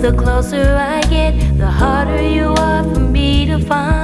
the closer I get, the harder you are for me to find.